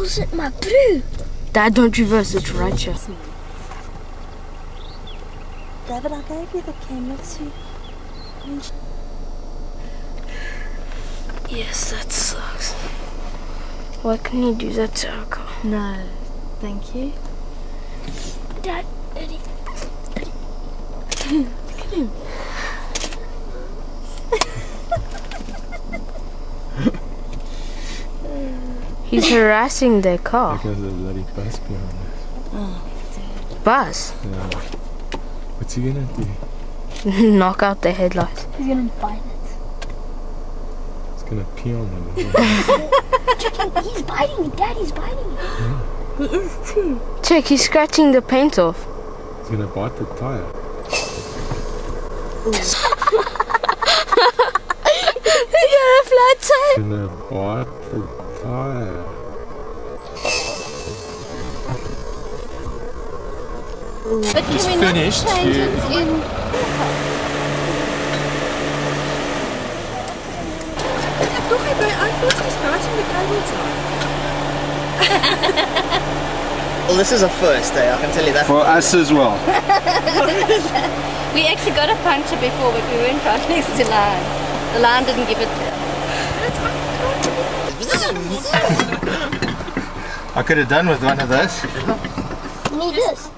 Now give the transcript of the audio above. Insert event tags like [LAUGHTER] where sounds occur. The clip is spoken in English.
was it my brew? Dad, don't reverse it, right here. David, I gave you the camera too. Yes, that sucks. Why can you do that to our car? No, thank you. Dad, Daddy. [LAUGHS] Look at him. He's harassing their car. Because there's a bloody bus behind us. Bus. Yeah. What's he gonna do? [LAUGHS] Knock out the headlights. He's gonna bite it. He's gonna pee on them. [LAUGHS] Chicken, he's biting it. Daddy's biting it. He is too. Check, he's scratching the paint off. He's gonna bite the tire. [LAUGHS] He got a flat tire. He's gonna bite the tire. But He's can we finished. not change You- it in? [LAUGHS] Well, this is a first day, I can tell you that. For us as well. [LAUGHS] We actually got a puncher before, but we weren't right next to line. The line didn't give it to us. I could have done with one of those. Need this.